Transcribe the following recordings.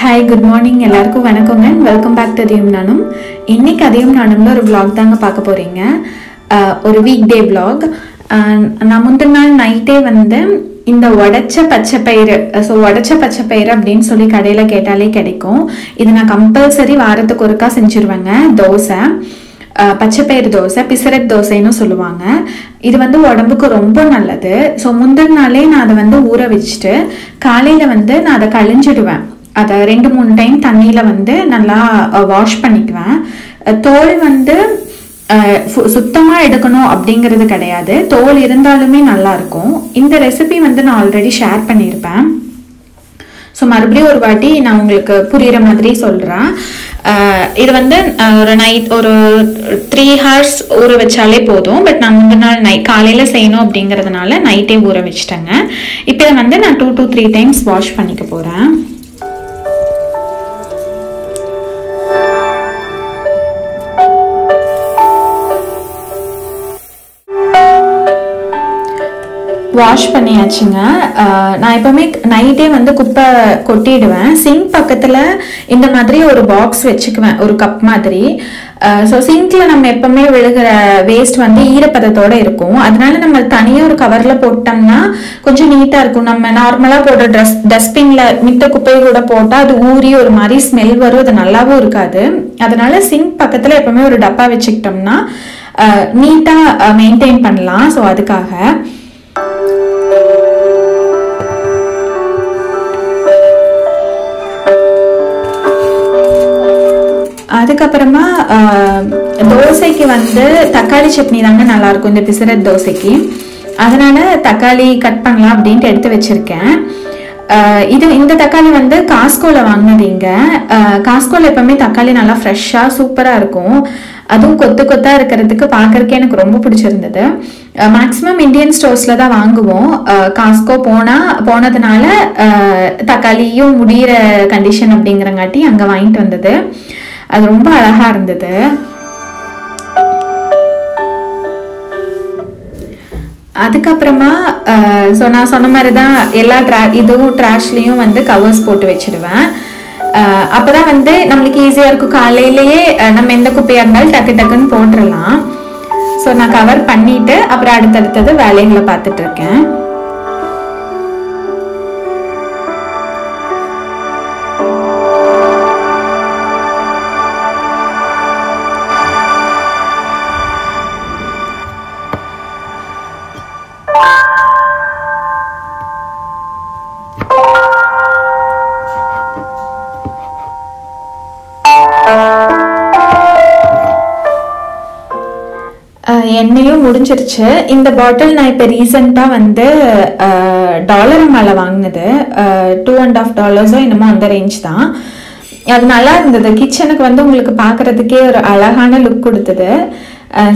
Hi good morning எல்லாருக்கும் வணக்கங்க. Welcome back to Athiyam நானும் இன்னைக்கு அதியம் நானும்ல ஒரு விளாக் தாங்க பார்க்க போறீங்க. ஒரு வீக் டே விளாக் நான் முந்தின நாள் நைட்டே வந்து இந்த உடச்ச பச்சை பயிறு ஸோ உடச்ச பச்சை பயிறு அப்படின்னு சொல்லி கடையில் கேட்டாலே கிடைக்கும். இது நான் கம்பல்சரி வாரத்துக்கு ஒருக்கா செஞ்சுருவேங்க. தோசை. பச்சைப்பயிறு தோசை பிசரட் தோசைன்னு சொல்லுவாங்க. இது வந்து உடம்புக்கு ரொம்ப நல்லது. ஸோ முந்தின நாளே நான் அதை வந்து ஊற வச்சுட்டு காலையில் வந்து நான் அதை கழிஞ்சிடுவேன். அதை ரெண்டு மூணு டைம் தண்ணியில் வந்து நல்லா வாஷ் பண்ணிக்குவேன். தோல் வந்து சுத்தமாக சு- எடுக்கணும் அப்படிங்கிறது கிடையாது. தோல் இருந்தாலுமே நல்லாயிருக்கும். இந்த ரெசிபி வந்து நான் ஆல்ரெடி ஷேர் பண்ணியிருப்பேன். ஸோ மறுபடியும் ஒரு வாட்டி நான் உங்களுக்கு புரிகிற மாதிரி சொல்கிறேன் இது வந்து ஒரு நைட் ஒரு த்ரீ ஹார்ஸ் ஊற வச்சாலே போதும். பட் நான் முந்தின நாள் நை காலையில் செய்யணும் அப்படிங்கிறதுனால நைட்டே ஊற வச்சுட்டேங்க. இப்போ வந்து நான் two two three times wash பண்ணிக்க போகிறேன் வாஷ் பண்ணியாச்சுங்க. நான் எப்போவுமே நைட்டே வந்து குப்பை கொட்டிடுவேன். சிங்க் பக்கத்தில் இந்த மாதிரி ஒரு பாக்ஸ் வச்சுக்குவேன் ஒரு கப் மாதிரி. ஸோ சிங்கில் நம்ம எப்பவுமே விழுகிற வேஸ்ட் வந்து ஈரப்பதத்தோட இருக்கும். அதனால நம்ம தனியாக ஒரு கவரில் போட்டோம்னா கொஞ்சம் நீட்டாக இருக்கும். நம்ம நார்மலாக போடுற ட்ரெஸ் டஸ்ட்பினில் மித்த குப்பையை கூட போட்டால் அது ஊறி ஒரு மாதிரி ஸ்மெல் வரும். அது நல்லாவும் இருக்காது. அதனால சிங்க் பக்கத்தில் எப்பவுமே ஒரு டப்பா வச்சுக்கிட்டோம்னா நீட்டாக மெயின்டைன் பண்ணலாம். ஸோ அதுக்காக. அதுக்கப்புறமா தோசைக்கு வந்து தக்காளி சட்னி தாங்க நல்லா இருக்கும் இந்த பிசரட் தோசைக்கு. அதனால தக்காளி கட் பண்ணலாம் அப்படின்ட்டு எடுத்து வச்சிருக்கேன். இது இந்த தக்காளி வந்து காஸ்கோல வாங்கினதுங்க காஸ்கோல எப்பவுமே தக்காளி நல்லா ஃப்ரெஷ்ஷாக சூப்பராக இருக்கும். அதுவும் கொத்து கொத்தா இருக்கிறதுக்கு பார்க்கறதுக்கே எனக்கு ரொம்ப பிடிச்சிருந்தது. மேக்ஸிமம் இந்தியன் ஸ்டோர்ஸில் தான் வாங்குவோம். காஸ்கோ போனால் போனதுனால தக்காளியும் முடிகிற கண்டிஷன் அப்படிங்கிறங்காட்டி அங்கே வாங்கிட்டு வந்தது. அது ரொம்ப அழகாக இருந்தது. அதுக்கப்புறமா ஸோ நான் சொன்ன மாதிரி தான் எல்லா ட்ரா இதுவும் ட்ராஷ்லேயும் வந்து கவர்ஸ் போட்டு வச்சிருவேன் அப்போ தான் வந்து நம்மளுக்கு ஈஸியாக இருக்கும். காலையிலேயே நம்ம எந்த குப்பையாக இருந்தாலும் டக்கு டக்குன்னு போட்டுடலாம். ஸோ நான் கவர் பண்ணிவிட்டு அப்புறம் அடுத்தடுத்தது வேலைகளை பார்த்துட்ருக்கேன் முடிஞ்சிருச்சு. இந்த பாட்டில் நான் இப்போ ரீசெண்டாக வந்து டாலர் மேலே வாங்கினது. டூ அண்ட் ஆஃப் டாலர்ஸோ என்னமோ அந்த ரேஞ்ச் தான். அது நல்லா இருந்தது. கிச்சனுக்கு வந்து உங்களுக்கு பார்க்கறதுக்கே ஒரு அழகான லுக் கொடுத்தது.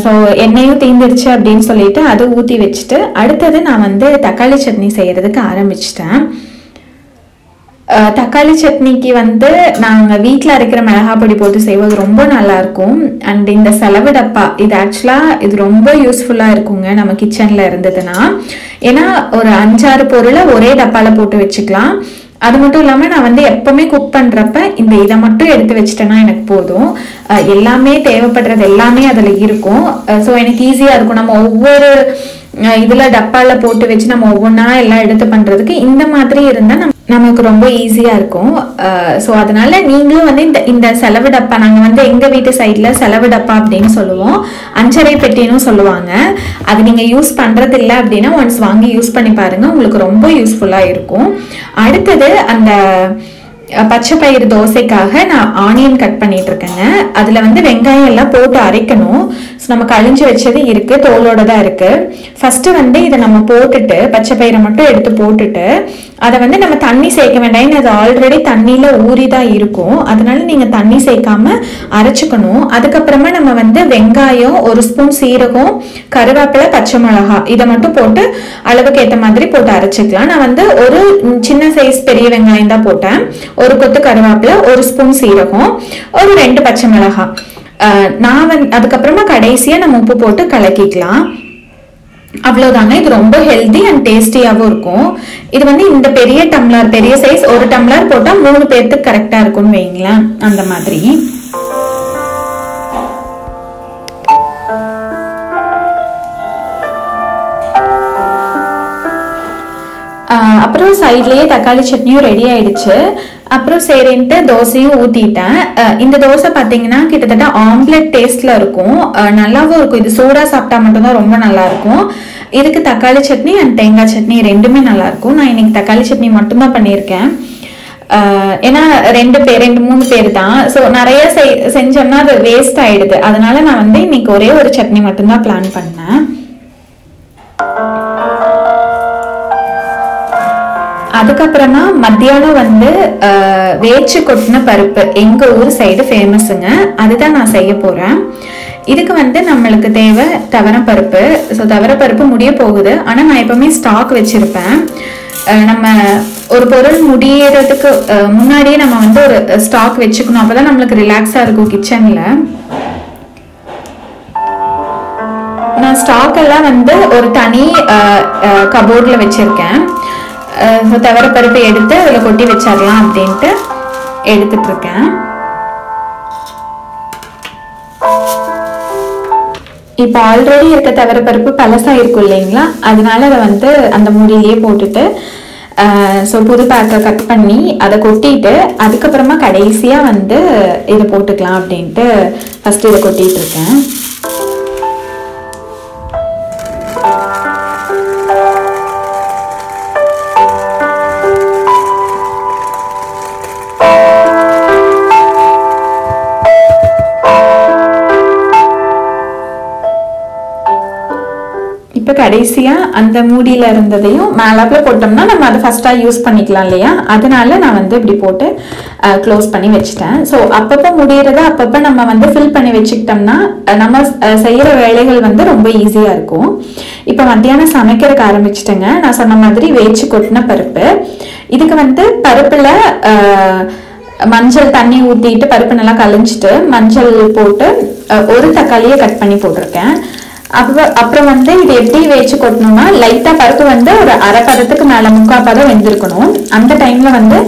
ஸோ எண்ணெயும் தீந்துருச்சு அப்படின்னு சொல்லிட்டு அதை ஊற்றி வச்சுட்டு அடுத்தது நான் வந்து தக்காளி சட்னி செய்கிறதுக்கு ஆரம்பிச்சிட்டேன். தக்காளி சட்னிக்கு வந்து நாங்கள் வீட்டில் அரைக்கிற மிளகா பொடி போட்டு செய்வது ரொம்ப நல்லா இருக்கும் அண்ட் இந்த செலவு டப்பா இது ஆக்சுவலாக இது ரொம்ப யூஸ்ஃபுல்லாக இருக்குங்க நம்ம கிச்சனில் இருந்ததுன்னா. ஏன்னா ஒரு அஞ்சாறு பொருளை ஒரே டப்பாவில் போட்டு வச்சுக்கலாம். அது மட்டும் இல்லாமல் நான் வந்து எப்பவுமே குக் பண்ணுறப்ப இந்த இதை மட்டும் எடுத்து வச்சிட்டேன்னா எனக்கு போதும். எல்லாமே தேவைப்படுறது எல்லாமே அதில் இருக்கும். ஸோ எனக்கு ஈஸியாக இருக்கும். நம்ம ஒவ்வொரு இதில் டப்பாவில் போட்டு வச்சு நம்ம ஒவ்வொன்றா எல்லாம் எடுத்து பண்ணுறதுக்கு இந்த மாதிரி இருந்தால் நம்ம நமக்கு ரொம்ப ஈஸியாக இருக்கும். ஸோ அதனால் நீங்களும் வந்து இந்த இந்த செலவு டப்பா நாங்கள் வந்து எங்கள் வீட்டு சைடில் செலவு டப்பா அப்படின்னு சொல்லுவோம். அஞ்சரை பெட்டின்னு சொல்லுவாங்க. அது நீங்கள் யூஸ் பண்ணுறதில்ல இல்லை அப்படின்னா ஒன்ஸ் வாங்கி யூஸ் பண்ணி பாருங்கள் உங்களுக்கு ரொம்ப யூஸ்ஃபுல்லாக இருக்கும். அடுத்தது அந்த பச்சை பயிறு தோசைக்காக நான் ஆனியன் கட் பண்ணிட்டு இருக்கேங்க அதில் வந்து வெங்காயம் எல்லாம் போட்டு அரைக்கணும். ஸோ நம்ம கழிஞ்சு வச்சது இருக்கு தோலோட தான் இருக்கு. ஃபர்ஸ்ட் வந்து இதை நம்ம போட்டுட்டு பச்சை பயிரை மட்டும் எடுத்து போட்டுட்டு அதை வந்து நம்ம தண்ணி சேர்க்க வேண்டாம். ஏன்னா அது ஆல்ரெடி தண்ணியில ஊறி தான் இருக்கும். அதனால நீங்க தண்ணி சேர்க்காம அரைச்சுக்கணும். அதுக்கப்புறமா நம்ம வந்து வெங்காயம் ஒரு ஸ்பூன் சீரகம் கருவேப்பிலை பச்சை மிளகா இதை மட்டும் போட்டு அளவுக்கு ஏற்ற மாதிரி போட்டு அரைச்சிக்கலாம். நான் வந்து ஒரு சின்ன சைஸ் பெரிய வெங்காயம் தான் போட்டேன். ஒரு கொத்து கருவேப்பிலை ஒரு ஸ்பூன் சீரகம் ஒரு ரெண்டு பச்சை மிளகாய். நான் வந்து அதுக்கப்புறமா கடைசியாக நம்ம உப்பு போட்டு கலக்கிக்கலாம். அவ்வளோதாங்க இது ரொம்ப ஹெல்தி அண்ட் டேஸ்டியாகவும் இருக்கும். இது வந்து இந்த பெரிய டம்ளர் பெரிய சைஸ் ஒரு டம்ளர் போட்டால் மூணு பேர்த்துக்கு கரெக்டாக இருக்கும்னு வைங்களேன். அந்த மாதிரி. அப்புறம் சைட்லேயே தக்காளி சட்னியும் ரெடி ஆயிடுச்சு. அப்புறம் சரின்ட்டு தோசையும் ஊற்றிட்டேன் இந்த தோசை பார்த்தீங்கன்னா கிட்டத்தட்ட ஆம்லெட் டேஸ்ட்டில் இருக்கும். நல்லாவும் இருக்கும். இது சூடாக சாப்பிட்டா மட்டும்தான் ரொம்ப நல்லாயிருக்கும். இதுக்கு தக்காளி சட்னி அண்ட் தேங்காய் சட்னி ரெண்டுமே நல்லாயிருக்கும். நான் இன்னைக்கு தக்காளி சட்னி மட்டும்தான் பண்ணியிருக்கேன். ஏன்னா ரெண்டு பேர் ரெண்டு மூணு பேர் தான். ஸோ நிறைய செய் செஞ்சோம்னா அது வேஸ்ட் ஆகிடுது அதனால நான் வந்து இன்னைக்கு ஒரே ஒரு சட்னி மட்டும்தான் பிளான் பண்ணேன். அதுக்கப்புறமா மத்தியானம் வந்து வேச்சு கொட்டின பருப்பு. எங்கள் ஊர் சைடு ஃபேமஸுங்க அதுதான் நான் செய்ய போகிறேன் இதுக்கு வந்து நம்மளுக்கு தேவை தவரப்பருப்பு ஸோ தவரப்பருப்பு முடிய போகுது. ஆனால் நான் எப்பவுமே ஸ்டாக் வச்சுருப்பேன். நம்ம ஒரு பொருள் முடியறதுக்கு முன்னாடியே நம்ம வந்து ஒரு ஸ்டாக் வச்சுக்கணும். அப்பதான் நம்மளுக்கு ரிலாக்ஸாக இருக்கும் கிச்சனில் நான் ஸ்டாக் எல்லாம் வந்து ஒரு தனி கபோர்டில் வச்சுருக்கேன். ஸோ பருப்பு எடுத்து அதில் கொட்டி வச்சிடலாம் அப்படின்ட்டு எடுத்துட்ருக்கேன் இப்போ ஆல்ரெடி இருக்க தவிர பருப்பு இருக்கும் இல்லைங்களா? அதனால அதை வந்து அந்த மூடியிலேயே போட்டுட்டு ஸோ புது பேக்கை கட் பண்ணி அதை கொட்டிட்டு அதுக்கப்புறமா கடைசியாக வந்து இதை போட்டுக்கலாம் அப்படின்ட்டு ஃபஸ்ட்டு இதை கொட்டிட்டு இப்போ கடைசியாக அந்த மூடியில் இருந்ததையும் மேலாப்பில் போட்டோம்னா நம்ம அதை ஃபஸ்ட்டாக யூஸ் பண்ணிக்கலாம் இல்லையா? அதனால நான் வந்து இப்படி போட்டு க்ளோஸ் பண்ணி வச்சுட்டேன். ஸோ அப்பப்போ முடிகிறத அப்பப்போ நம்ம வந்து ஃபில் பண்ணி வச்சுக்கிட்டோம்னா நம்ம செய்கிற வேலைகள் வந்து ரொம்ப ஈஸியாக இருக்கும். இப்போ மத்தியானம் சமைக்கிறதுக்கு ஆரம்பிச்சிட்டேங்க. நான் சொன்ன மாதிரி வேச்சு கொட்டின பருப்பு. இதுக்கு வந்து பருப்பில் மஞ்சள் தண்ணி ஊற்றிட்டு பருப்பு நல்லா கலைஞ்சிட்டு மஞ்சள் போட்டு ஒரு தக்காளியை கட் பண்ணி போட்டிருக்கேன். அப்புறம் அப்புறம் வந்து இது எப்படி வேச்சு கொட்டணும்னா லைட்டா பருப்பு வந்து ஒரு அரை பதத்துக்கு மேல முக்கால் பதம் வெந்திருக்கணும். அந்த டைம்ல வந்து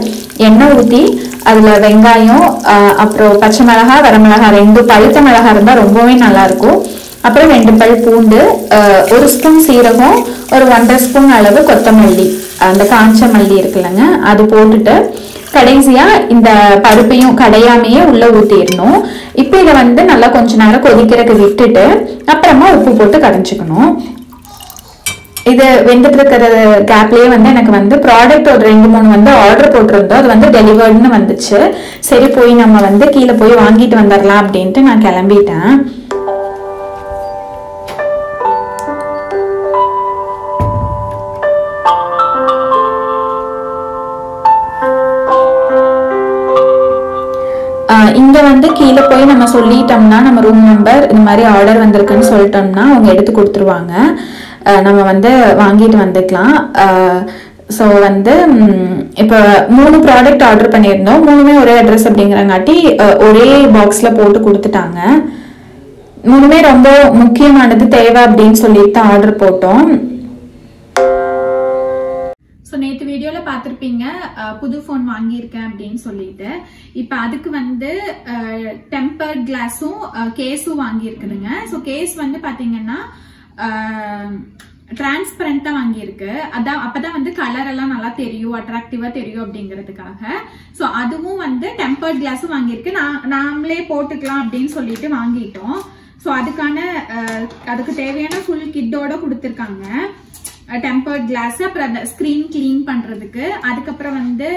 எண்ணெய் ஊத்தி அதுல வெங்காயம் அப்புறம் பச்சை மிளகா வரமிளகா ரெண்டு பழுத்த மிளகா இருந்தா ரொம்பவே நல்லா இருக்கும் அப்புறம் ரெண்டு பல் பூண்டு ஒரு ஸ்பூன் சீரகம் ஒரு ஒன்றரை ஸ்பூன் அளவு கொத்தமல்லி. அந்த காஞ்ச மல்லி இருக்குல்லங்க அது போட்டுட்டு கடைசியா இந்த பருப்பையும் கடையாமையே உள்ள ஊத்திடணும். இப்போ இதை வந்து நல்லா கொஞ்ச நேரம் கொதிக்கிறதுக்கு விட்டுட்டு அப்புறமா உப்பு போட்டு கரைஞ்சிக்கணும். இது வெந்துட்டு இருக்கிற கேப்லயே வந்து எனக்கு வந்து ப்ராடக்ட் ஒரு ரெண்டு மூணு வந்து ஆர்டர் போட்டிருந்தோம். அது வந்து டெலிவர்டுன்னு வந்துச்சு. சரி போய் நம்ம வந்து கீழே போய் வாங்கிட்டு வந்துடலாம் அப்படின்ட்டு நான் கிளம்பிட்டேன். சொல்லிட்டோம்னா நம்ம ரூம் நம்பர் இந்த மாதிரி ஆர்டர் வந்திருக்குன்னு சொல்லிட்டோம்னா அவங்க எடுத்து கொடுத்துருவாங்க. நம்ம வந்து வாங்கிட்டு வந்துக்கலாம். ஸோ வந்து இப்போ மூணு ப்ராடக்ட் ஆர்டர் பண்ணியிருந்தோம். மூணுமே ஒரே அட்ரஸ் அப்படிங்கிறங்காட்டி ஒரே பாக்ஸில் போட்டு கொடுத்துட்டாங்க. மூணுமே ரொம்ப முக்கியமானது தேவை அப்படின்னு சொல்லிட்டு தான் ஆர்டர் போட்டோம். ஸோ நேற்று வீடியோவில் பார்த்துருப்பீங்க புது ஃபோன் வாங்கியிருக்கேன் அப்படின்னு சொல்லிட்டு. இப்போ அதுக்கு வந்து டெம்பர் கிளாஸும் கேஸும் வாங்கியிருக்குதுங்க. ஸோ கேஸ் வந்து பார்த்தீங்கன்னா டிரான்ஸ்பரண்டா வாங்கியிருக்கு. அதான் அப்பதான் வந்து கலர் எல்லாம் நல்லா தெரியும் அட்ராக்டிவா தெரியும் அப்படிங்கிறதுக்காக. ஸோ அதுவும் வந்து டெம்பர்ட் கிளாஸும் வாங்கியிருக்கு. நான் நாமளே போட்டுக்கலாம் அப்படின்னு சொல்லிட்டு வாங்கிட்டோம். ஸோ அதுக்கான அதுக்கு தேவையான ஃபுல் கிட்டோட கொடுத்துருக்காங்க. டெம்பர்ட் கிளாஸ் அப்புறம் அந்த ஸ்க்ரீன் க்ளீன் பண்றதுக்கு அதுக்கப்புறம் வந்து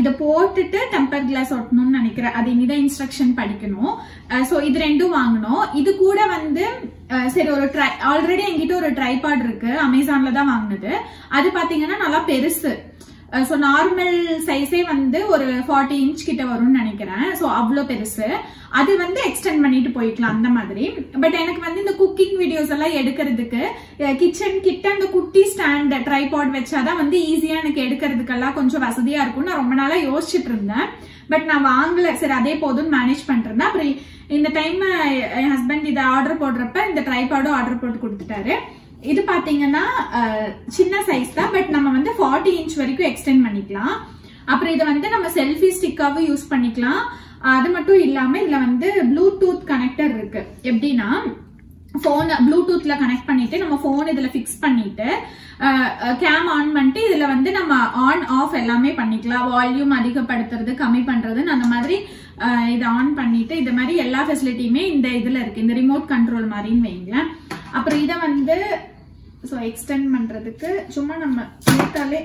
இதை போட்டுட்டு டெம்பர் கிளாஸ் ஒட்டணும்னு நினைக்கிறேன். அது இனிதான் இன்ஸ்ட்ரக்ஷன் படிக்கணும். ஸோ இது ரெண்டும் வாங்கணும். இது கூட வந்து சரி ஒரு ட்ரை ஆல்ரெடி எங்கிட்ட ஒரு ட்ரைபாட் இருக்கு. அமேசான்ல தான் வாங்கினது. அது பாத்தீங்கன்னா நல்லா பெருசு. ஸோ நார்மல் சைஸே வந்து ஒரு ஃபார்ட்டி இன்ச் கிட்ட வரும்னு நினைக்கிறேன். ஸோ அவ்வளோ பெருசு. அது வந்து எக்ஸ்டெண்ட் பண்ணிட்டு போய்க்கலாம் அந்த மாதிரி. பட் எனக்கு வந்து இந்த குக்கிங் வீடியோஸ் எல்லாம் எடுக்கிறதுக்கு uh, கிச்சன் கிட்ட அந்த குட்டி ஸ்டாண்ட் ட்ரைபாட் வச்சாதான் வந்து ஈஸியா எனக்கு எடுக்கிறதுக்கெல்லாம் கொஞ்சம் வசதியா இருக்கும் நான் ரொம்ப நாளா யோசிச்சுட்டு இருந்தேன். பட் நான் வாங்கல. சரி அதே போதும் மேனேஜ் பண்றேன். அப்புறம் இந்த டைம் uh, என் ஹஸ்பண்ட் இதை ஆர்டர் போடுறப்ப இந்த ட்ரைபாடும் ஆர்டர் போட்டு கொடுத்துட்டாரு. இது பாத்தீங்கன்னா சின்ன சைஸ் தான் பட் நம்ம வந்து ஃபார்ட்டி இன்ச் வரைக்கும் எக்ஸ்டெண்ட் பண்ணிக்கலாம். அப்புறம் இதை வந்து நம்ம செல்ஃபி ஸ்டிக்காவும் யூஸ் பண்ணிக்கலாம். அது மட்டும் இல்லாம இதுல வந்து ப்ளூடூத் கனெக்டர் இருக்கு. எப்படின்னா ஃபோன் ப்ளூடூத்ல கனெக்ட் பண்ணிட்டு நம்ம ஃபோன் இதுல ஃபிக்ஸ் பண்ணிட்டு கேம் ஆன் பண்ணிட்டு இதுல வந்து நம்ம ஆன் ஆஃப் எல்லாமே பண்ணிக்கலாம். வால்யூம் அதிகப்படுத்துறது கம்மி பண்றதுன்னு அந்த மாதிரி இதை ஆன் பண்ணிட்டு இந்த மாதிரி எல்லா ஃபெசிலிட்டியுமே இந்த இதுல இருக்கு. இந்த ரிமோட் கண்ட்ரோல் மாதிரின்னு வைங்களேன். அப்புறம் இதை வந்து ஸோ எக்ஸ்டெண்ட் பண்றதுக்கு சும்மா நம்ம இழுத்தாலே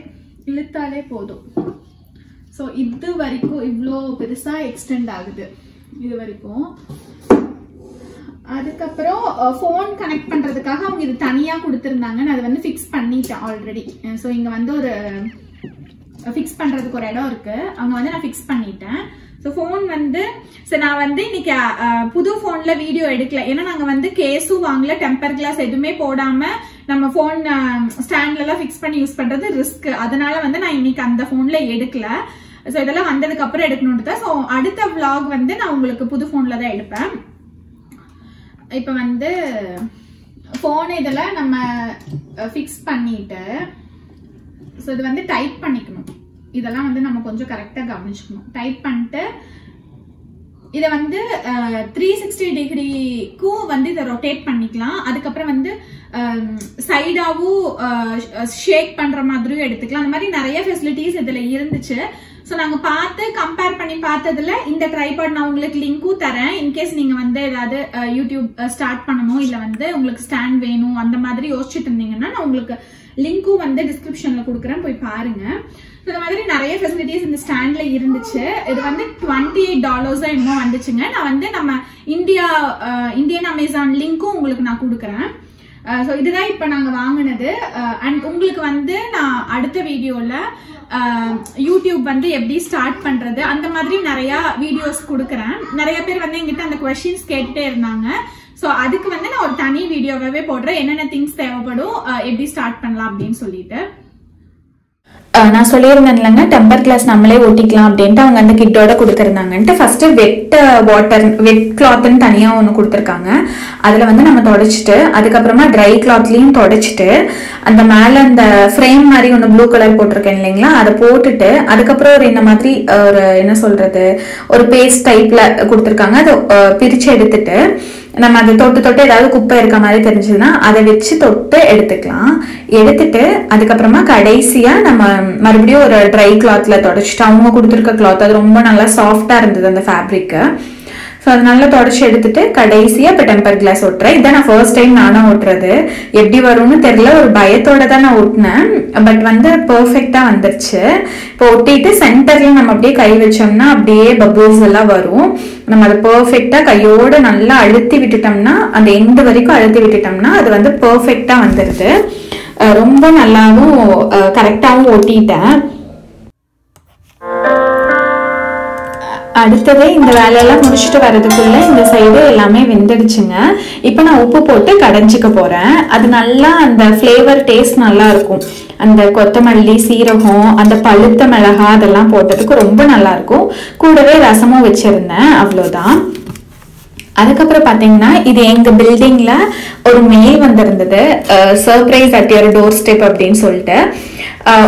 இழுத்தாலே போதும். ஸோ இது வரைக்கும் இவ்வளோ பெருசா எக்ஸ்டெண்ட் ஆகுது. இது வரைக்கும். அதுக்கப்புறம் ஃபோன் கனெக்ட் பண்றதுக்காக அவங்க இது தனியா கொடுத்துருந்தாங்க நான் அதை வந்து ஃபிக்ஸ் பண்ணிட்டேன் ஆல்ரெடி ஸோ இங்க வந்து ஒரு ஃபிக்ஸ் பண்றதுக்கு ஒரு இடம் இருக்கு. அவங்க வந்து நான் ஃபிக்ஸ் பண்ணிட்டேன். ஸோ ஃபோன் வந்து சரி நான் வந்து இன்னைக்கு புது ஃபோன்ல வீடியோ எடுக்கல. ஏன்னா நாங்கள் வந்து கேஸும் வாங்கல டெம்பர் கிளாஸ் எதுவுமே போடாம நம்ம ஃபோன் ஸ்டாண்ட்லலாம் ஃபிக்ஸ் பண்ணி யூஸ் பண்றது ரிஸ்க் அதனால வந்து நான் இன்னைக்கு அந்த ஃபோன்ல எடுக்கல. ஸோ இதெல்லாம் வந்ததுக்கு அப்புறம் எடுக்கணும்னு தான். ஸோ அடுத்த விளாக் வந்து நான் உங்களுக்கு புது ஃபோன்ல தான் எடுப்பேன். இப்போ வந்து ஃபோன் இதில் நம்ம ஃபிக்ஸ் பண்ணிட்டு ஸோ இது வந்து டைப் பண்ணிக்கணும். இதெல்லாம் வந்து நம்ம கொஞ்சம் கரெக்டாக கவனிச்சுக்கணும். டைப் பண்ணிட்டு இதை வந்து த்ரீ சிக்ஸ்டி டிகிரிக்கும் வந்து இதை ரொட்டேட் பண்ணிக்கலாம். அதுக்கப்புறம் வந்து சைடாகவும் ஷேக் பண்ணுற மாதிரியும் எடுத்துக்கலாம். அந்த மாதிரி நிறைய ஃபெசிலிட்டிஸ் இதில் இருந்துச்சு. ஸோ நாங்கள் பார்த்து கம்பேர் பண்ணி பார்த்ததுல இந்த ட்ரைபாட் நான் உங்களுக்கு லிங்க்கும் தரேன். இன்கேஸ் நீங்கள் வந்து ஏதாவது யூடியூப் ஸ்டார்ட் பண்ணணும் இல்லை வந்து உங்களுக்கு ஸ்டாண்ட் வேணும் அந்த மாதிரி யோசிச்சுட்டு இருந்தீங்கன்னா நான் உங்களுக்கு லிங்க்கும் வந்து டிஸ்கிரிப்ஷனில் கொடுக்குறேன். போய் பாருங்கள் இந்த மாதிரி நிறைய ஃபெசிலிட்டிஸ் இந்த ஸ்டாண்ட்ல இருந்துச்சு. இது வந்து டுவெண்ட்டி எயிட் டாலர்ஸ் தான் வந்துச்சுங்க. நான் வந்து நம்ம இந்தியா இந்தியன் அமேசான் லிங்க்கும் உங்களுக்கு நான் கொடுக்குறேன். ஸோ இதுதான் இப்போ நாங்கள் வாங்கினது. அண்ட் உங்களுக்கு வந்து நான் அடுத்த வீடியோவில் யூடியூப் வந்து எப்படி ஸ்டார்ட் பண்ணுறது அந்த மாதிரி நிறையா வீடியோஸ் கொடுக்குறேன். நிறைய பேர் வந்து எங்கிட்ட அந்த கொஷின்ஸ் கேட்டுட்டே இருந்தாங்க. ஸோ அதுக்கு வந்து நான் ஒரு தனி வீடியோவாகவே போடுறேன். என்னென்ன திங்ஸ் தேவைப்படும் எப்படி ஸ்டார்ட் பண்ணலாம் அப்படின்னு சொல்லிட்டு. நான் சொல்லியிருந்தேன் இல்லைங்க டெம்பர் கிளாஸ் நம்மளே ஒட்டிக்கலாம் அப்படின்ட்டு அவங்க அந்த கிட்டோட கொடுத்துருந்தாங்கன்ட்டு ஃபர்ஸ்ட் வெட் வாட்டர் வெட் கிளாத்னு தனியாக ஒன்று கொடுத்துருக்காங்க. அதில் வந்து நம்ம தொடச்சிட்டு அதுக்கப்புறமா ட்ரை கிளாத்லேயும் தொடச்சிட்டு அந்த மேலே அந்த ஃப்ரேம் மாதிரி ஒன்று ப்ளூ கலர் போட்டிருக்கேன் இல்லைங்களா அதை போட்டுட்டு அதுக்கப்புறம் ஒரு இந்த மாதிரி ஒரு என்ன சொல்கிறது ஒரு பேஸ்ட் டைப்பில் கொடுத்துருக்காங்க. அதை பிரித்து எடுத்துட்டு நம்ம அதை தொட்டு தொட்டு ஏதாவது குப்பை இருக்க மாதிரி தெரிஞ்சதுன்னா அதை வச்சு தொட்டு எடுத்துக்கலாம். எடுத்துட்டு அதுக்கப்புறமா கடைசியா நம்ம மறுபடியும் ஒரு ட்ரை கிளாத்ல தொடச்சிட்டு அவங்க கொடுத்துருக்க கிளாத் அது ரொம்ப நல்லா சாஃப்டாக இருந்தது அந்த ஃபேப்ரிக்கு ஸோ அது நல்லா தொடச்சி எடுத்துட்டு கடைசியாக இப்போ டெம்பர் கிளாஸ் ஒட்டுறேன். இதான் நான் ஃபர்ஸ்ட் டைம் நானும் ஒட்டுறது. எப்படி வரும்னு தெரியல. ஒரு பயத்தோட தான் நான் ஒட்டினேன். பட் வந்து பர்ஃபெக்டாக வந்துருச்சு. இப்போ ஒட்டிட்டு சென்டரில் நம்ம அப்படியே கை வச்சோம்னா அப்படியே பபுள்ஸ் எல்லாம் வரும். நம்ம அதை பர்ஃபெக்டாக கையோடு நல்லா அழுத்தி விட்டுட்டோம்னா அந்த எண்டு வரைக்கும் அழுத்தி விட்டுட்டோம்னா அது வந்து பர்ஃபெக்டாக வந்துடுது ரொம்ப நல்லாவும் கரெக்டாகவும் ஒட்டிட்டேன். அடுத்தது இந்த வேலையெல்லாம் முடிச்சுட்டு வர்றதுக்குள்ள இந்த சைடு எல்லாமே வெந்துடுச்சுங்க. இப்போ நான் உப்பு போட்டு கடைஞ்சிக்க போறேன். அது நல்லா அந்த ஃப்ளேவர் டேஸ்ட் நல்லா இருக்கும். அந்த கொத்தமல்லி சீரகம் அந்த பழுத்த மிளகா அதெல்லாம் போட்டதுக்கு ரொம்ப நல்லா இருக்கும். கூடவே ரசமும் வச்சிருந்தேன். அவ்வளோதான் அதுக்கப்புறம் பார்த்தீங்கன்னா இது எங்கள் பில்டிங்கில் ஒரு மெயில் வந்திருந்தது. Surprise at your door step அப்படின்னு சொல்லிட்டு.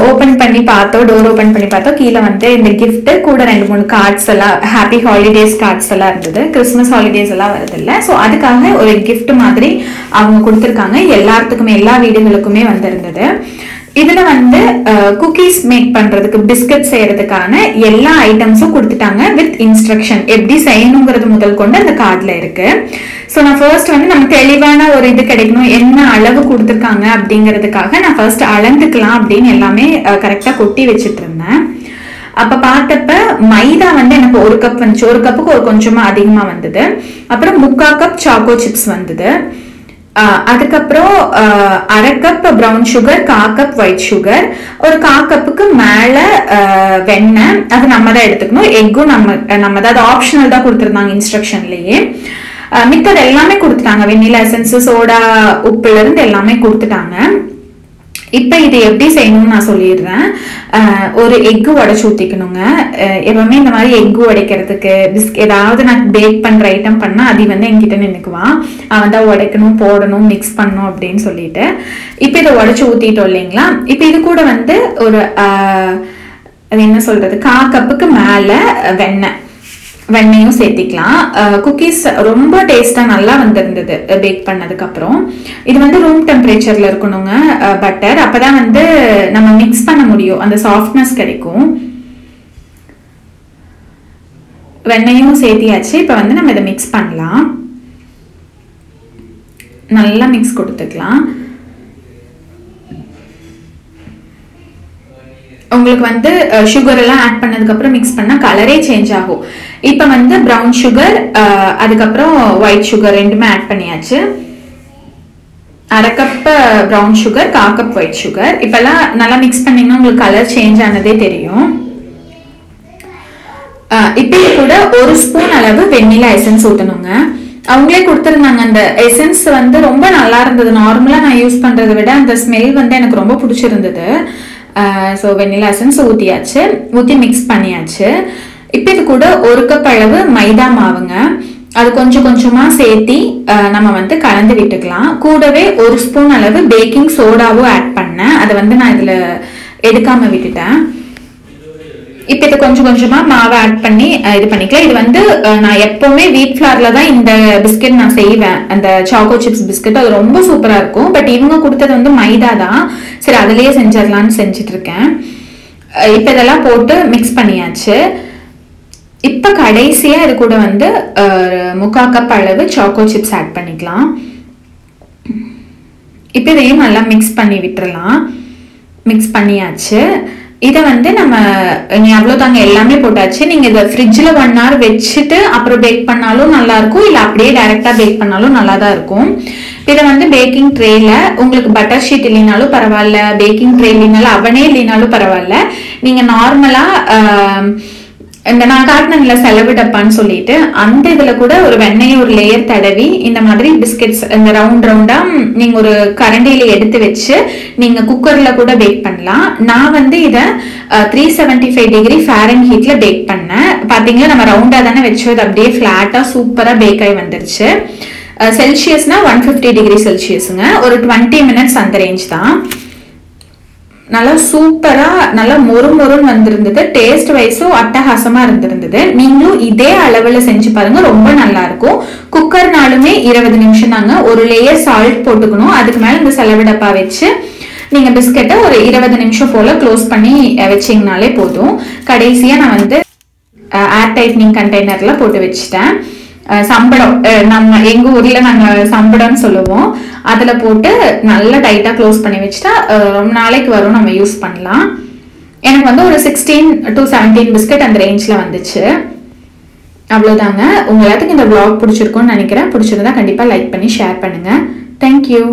ஓப்பன் பண்ணி பார்த்தோம் டோர் ஓப்பன் பண்ணி பார்த்தோம் கீழே வந்து இந்த கிஃப்ட்டு கூட ரெண்டு மூணு கார்ட்ஸ் எல்லாம் ஹாப்பி ஹாலிடேஸ் கார்ட்ஸ் எல்லாம் இருந்தது. கிறிஸ்மஸ் ஹாலிடேஸ் எல்லாம் வருது ஸோ அதுக்காக ஒரு கிஃப்ட் மாதிரி அவங்க கொடுத்துருக்காங்க. எல்லாத்துக்குமே எல்லா வீடுகளுக்குமே வந்திருந்தது. இதுல வந்து குக்கீஸ் மேக் பண்றதுக்கு பிஸ்கட் செய்யறதுக்கான எல்லா ஐட்டம்ஸும் கொடுத்துட்டாங்க வித் இன்ஸ்ட்ரக்ஷன் எப்படி செய்யணுங்கிறது முதல் கொண்டு அந்த கார்டில் இருக்கு. ஸோ நான் ஃபர்ஸ்ட் வந்து நமக்கு தெளிவான ஒரு இது கிடைக்கணும். என்ன அளவு கொடுத்துருக்காங்க அப்படிங்கிறதுக்காக நான் ஃபர்ஸ்ட் அளந்துக்கலாம் அப்படின்னு எல்லாமே கரெக்டாக கொட்டி வச்சுட்டு இருந்தேன் அப்போ பார்த்தப்ப மைதா வந்து எனக்கு ஒரு கப் வந்துச்சு. ஒரு கப்புக்கு ஒரு கொஞ்சமாக அதிகமாக வந்தது. அப்புறம் முக்கா கப் சாக்கோ சிப்ஸ் வந்தது. அதுக்கப்புறம் அரை கப் ப்ரௌன் சுகர் கா கப் ஒயிட் சுகர் ஒரு கா கப்புக்கு மேலே வெண்ணெய். அது நம்ம தான் எடுத்துக்கணும். எக்கும் நம்ம நம்ம தான் அது ஆப்ஷனல் தான் கொடுத்துருந்தாங்க இன்ஸ்ட்ரக்ஷன்லேயே மித்தது எல்லாமே கொடுத்துட்டாங்க. வெண்ணிலா எசன்ஸு சோடா உப்புலேருந்து எல்லாமே கொடுத்துட்டாங்க. இப்போ இது எப்படி செய்யணும்னு நான் சொல்லிடுறேன். ஒரு எக்கு உடச்சி ஊற்றிக்கணுங்க எப்பவுமே இந்த மாதிரி எக்கு உடைக்கிறதுக்கு பிஸ்க் ஏதாவது நான் பேக் பண்ணுற ஐட்டம் பண்ணால் அது வந்து என்கிட்ட நினைக்குவான் அவன் தான் உடைக்கணும் போடணும் மிக்ஸ் பண்ணணும் அப்படின்னு சொல்லிட்டு. இப்போ இதை உடச்சி ஊற்றிட்டோம் இல்லைங்களா? இப்போ இது கூட வந்து ஒரு அது என்ன சொல்கிறது கா கப்புக்கு மேலே வெண்ணெய். வெண்ணையும் சேர்த்திக்கலாம். குக்கீஸ் ரொம்ப டேஸ்ட்டாக நல்லா வந்திருந்தது பேக் பண்ணதுக்கப்புறம். இது வந்து ரூம் டெம்பரேச்சரில் இருக்கணுங்க பட்டர் அப்போ தான் வந்து நம்ம மிக்ஸ் பண்ண முடியும். அந்த சாஃப்ட்னஸ் கிடைக்கும். வெண்ணையும் சேர்த்தியாச்சு. இப்போ வந்து நம்ம இதை மிக்ஸ் பண்ணலாம். நல்லா மிக்ஸ் கொடுத்துக்கலாம். உங்களுக்கு வந்து சுகர் எல்லாம் ஆட் பண்ணதுக்கப்புறம் மிக்ஸ் பண்ணால் கலரே சேஞ்ச் ஆகும். இப்போ வந்து ப்ரௌன் சுகர் அதுக்கப்புறம் ஒயிட் சுகர் ரெண்டுமே ஆட் பண்ணியாச்சு. அரை கப் ப்ரௌன் சுகர் கா கப் ஒயிட் சுகர் இப்பெல்லாம் நல்லா மிக்ஸ் பண்ணிங்கன்னா உங்களுக்கு கலர் சேஞ்ச் ஆனதே தெரியும். இப்போ கூட ஒரு ஸ்பூன் அளவு வெண்ணிலா எசன்ஸ் ஊற்றணுங்க அவங்களே கொடுத்துருந்தாங்க அந்த எசன்ஸ் வந்து ரொம்ப நல்லா இருந்தது. நார்மலாக நான் யூஸ் பண்ணுறதை விட அந்த ஸ்மெல் வந்து எனக்கு ரொம்ப பிடிச்சிருந்தது. ஸோ வெண்ணிலா எசன்ஸ் ஊற்றியாச்சு ஊற்றி மிக்ஸ் பண்ணியாச்சு. இப்போ இது கூட ஒரு கப் அளவு மைதா மாவுங்க. அது கொஞ்சம் கொஞ்சமாக சேர்த்தி நம்ம வந்து கலந்து விட்டுக்கலாம். கூடவே ஒரு ஸ்பூன் அளவு பேக்கிங் சோடாவும் ஆட் பண்ணேன். அதை வந்து நான் இதில் எடுக்காமல் விட்டுட்டேன். இப்போ இது கொஞ்சம் கொஞ்சமாக மாவை ஆட் பண்ணி இது பண்ணிக்கலாம். இது வந்து நான் எப்போவுமே வீட் ஃப்ளாரில் தான் இந்த பிஸ்கெட் நான் செய்வேன். அந்த சாக்கோ சிப்ஸ் பிஸ்கெட் அது ரொம்ப சூப்பராக இருக்கும். பட் இவங்க கொடுத்தது வந்து மைதா தான். சரி அதுலேயே செஞ்சிடலான்னு செஞ்சுட்டு இருக்கேன் இப்போ இதெல்லாம் போட்டு மிக்ஸ் பண்ணியாச்சு. இப்போ கடைசியாக இது கூட வந்து முக்கா கப் அளவு சாக்கோ சிப்ஸ் ஆட் பண்ணிக்கலாம். இப்போ இதையும் நல்லா மிக்ஸ் பண்ணி விட்டுறலாம். மிக்ஸ் பண்ணியாச்சு. இதை வந்து நம்ம எவ்வளோ தாங்க எல்லாமே போட்டாச்சு. நீங்கள் இதை ஃப்ரிட்ஜில் ஒன் ஹவர் வச்சுட்டு அப்புறம் பேக் பண்ணாலும் நல்லாயிருக்கும் இல்லை அப்படியே டைரெக்டாக பேக் பண்ணாலும் நல்லா தான் இருக்கும் இதை வந்து பேக்கிங் ட்ரேயில் உங்களுக்கு பட்டர் ஷீட் இல்லைனாலும் பரவாயில்ல. பேக்கிங் ட்ரே இல்லைனாலும் அவனே இல்லைனாலும் பரவாயில்ல. நீங்கள் நார்மலாக இந்த நான் காட்டினேன்ல செலவு டப்பான்னு சொல்லிட்டு அந்த இதுல கூட ஒரு வெண்ணெயை ஒரு லேயர் தடவி இந்த மாதிரி பிஸ்கெட்ஸ் இந்த ரவுண்ட் ரவுண்டா நீங்க ஒரு கரண்டியில எடுத்து வச்சு நீங்க குக்கர்ல கூட பேக் பண்ணலாம். நான் வந்து இதை three seventy five degree Fahrenheit ஹீட்ல bake பண்ணேன். பார்த்தீங்கன்னா நம்ம ரவுண்டா தானே வச்சு அது அப்படியே ஃபிளாட்டா சூப்பரா பேக் ஆகி வந்துருச்சு. செல்சியஸ்னா ஒன் ஃபிஃப்டி டிகிரி செல்சியஸுங்க ஒரு டுவெண்ட்டி மினிட்ஸ் அந்த ரேஞ்ச் தான். நல்லா சூப்பரா நல்லா மொறு மொறுன்னு வந்திருந்தது. டேஸ்ட் வைஸும் அட்டகாசமா இருந்திருந்தது. நீங்களும் இதே அளவுல செஞ்சு பாருங்க ரொம்ப நல்லா இருக்கும். குக்கர்னாலுமே இருபது நிமிஷம் தாங்க. ஒரு லேயர் சால்ட் போட்டுக்கணும். அதுக்கு மேல இந்த செலவு டப்பா வச்சு நீங்க பிஸ்கெட்டை ஒரு இருபது நிமிஷம் போல க்ளோஸ் பண்ணி வச்சிங்கனாலே போதும். கடைசியா நான் வந்து ஏர் டைட்னிங் கண்டெய்னர்ல போட்டு வச்சுட்டேன். சம்படம் நம்ம எங்க ஊர்ல நாங்க சம்படம்னு சொல்லுவோம். அதுல போட்டு நல்லா டைட்டா க்ளோஸ் பண்ணி வச்சுட்டா ரொம்ப நாளைக்கு வரும் நம்ம யூஸ் பண்ணலாம். எனக்கு வந்து ஒரு சிக்ஸ்டீன் டு செவன்டீன் பிஸ்கட் அந்த ரேஞ்சில் வந்துச்சு. அவ்வளோதாங்க உங்கள் எல்லாத்துக்கும் இந்த vlog பிடிச்சிருக்கும்னு நினைக்கிறேன். பிடிச்சிருந்தா கண்டிப்பாக லைக் பண்ணி ஷேர் பண்ணுங்கள் தேங்க்யூ